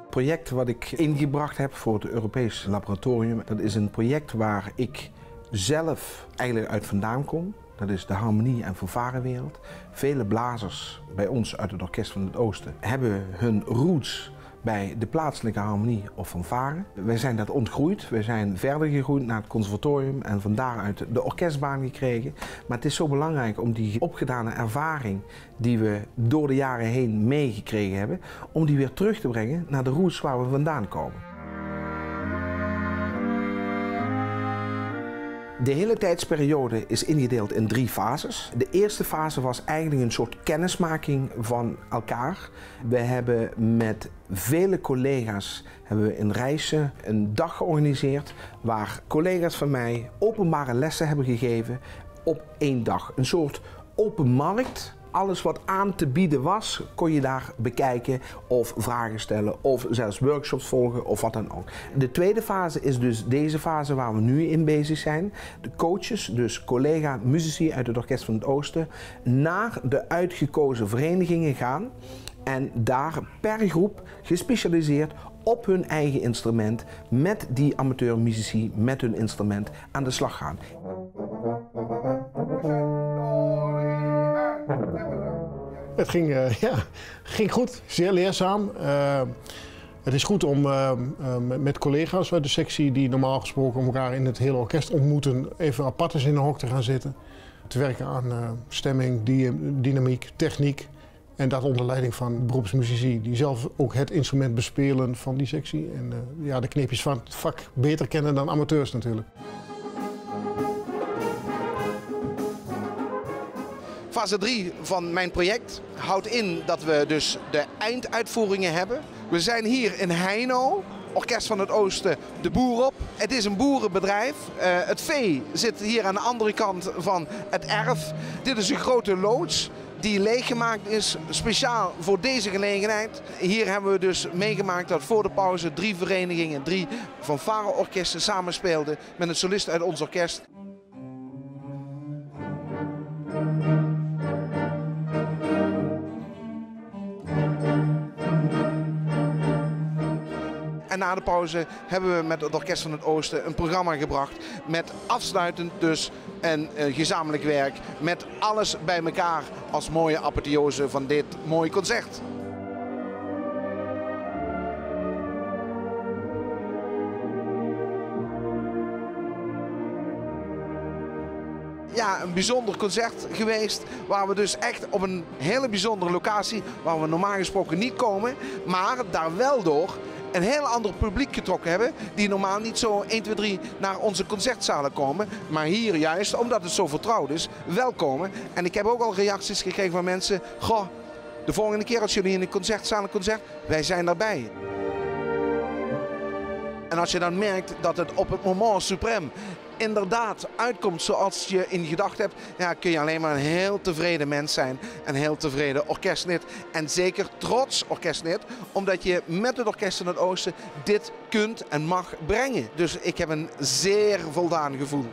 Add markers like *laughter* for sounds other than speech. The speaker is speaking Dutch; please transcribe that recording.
Het project wat ik ingebracht heb voor het Europees Laboratorium, dat is een project waar ik zelf eigenlijk uit vandaan kom. Dat is de harmonie- en fanfarewereld. Vele blazers bij ons uit het Orkest van het Oosten hebben hun roots bij de plaatselijke harmonie of fanfare. Wij zijn dat ontgroeid. We zijn verder gegroeid naar het conservatorium en van daaruit de orkestbaan gekregen. Maar het is zo belangrijk om die opgedane ervaring die we door de jaren heen meegekregen hebben, om die weer terug te brengen naar de roots waar we vandaan komen. De hele tijdsperiode is ingedeeld in drie fases. De eerste fase was eigenlijk een soort kennismaking van elkaar. We hebben met vele collega's hebben we in Rijssen een dag georganiseerd waar collega's van mij openbare lessen hebben gegeven op één dag. Een soort open markt alles wat aan te bieden was, kon je daar bekijken of vragen stellen of zelfs workshops volgen of wat dan ook. De tweede fase is dus deze fase waar we nu in bezig zijn. De coaches, dus collega muzici uit het Orkest van het Oosten, naar de uitgekozen verenigingen gaan en daar per groep gespecialiseerd op hun eigen instrument met die amateurmuzici met hun instrument aan de slag gaan. Het ging, uh, *laughs* ja, ging goed, zeer leerzaam. Uh, het is goed om uh, met collega's uit de sectie die normaal gesproken elkaar in het hele orkest ontmoeten, even apart eens in een hok te gaan zitten. Te werken aan stemming, dynamiek, techniek. En dat onder leiding van beroepsmuzici die zelf ook het instrument bespelen van die sectie. En ja, de kneepjes van het vak beter kennen dan amateurs natuurlijk. Fase 3 van mijn project houdt in dat we dus de einduitvoeringen hebben. We zijn hier in Heino, Orkest van het Oosten, de boer op. Het is een boerenbedrijf. Uh, het vee zit hier aan de andere kant van het erf. Dit is een grote loods die leeggemaakt is speciaal voor deze gelegenheid. Hier hebben we dus meegemaakt dat voor de pauze drie verenigingen, drie fanfare-orkesten samenspeelden met een solist uit ons orkest. Na de pauze hebben we met het Orkest van het Oosten een programma gebracht. Met afsluitend dus een uh, gezamenlijk werk. Met alles bij elkaar als mooie apotheose van dit mooie concert. ja, een bijzonder concert geweest. Waar we dus echt op een hele bijzondere locatie, waar we normaal gesproken niet komen, maar daar wel door een heel ander publiek getrokken hebben. Die normaal niet zo 1, 2, 3 naar onze concertzalen komen. Maar hier juist, omdat het zo vertrouwd is, welkomen. En ik heb ook al reacties gekregen van mensen. Goh, de volgende keer als jullie in een concertzaal een concert, wij zijn daarbij. En als je dan merkt dat het op het moment suprême inderdaad uitkomt zoals je in gedachten hebt, ja, kun je alleen maar een heel tevreden mens zijn. Een heel tevreden orkestlid. En zeker trots orkestlid, omdat je met het Orkest in het Oosten dit kunt en mag brengen. Dus ik heb een zeer voldaan gevoel.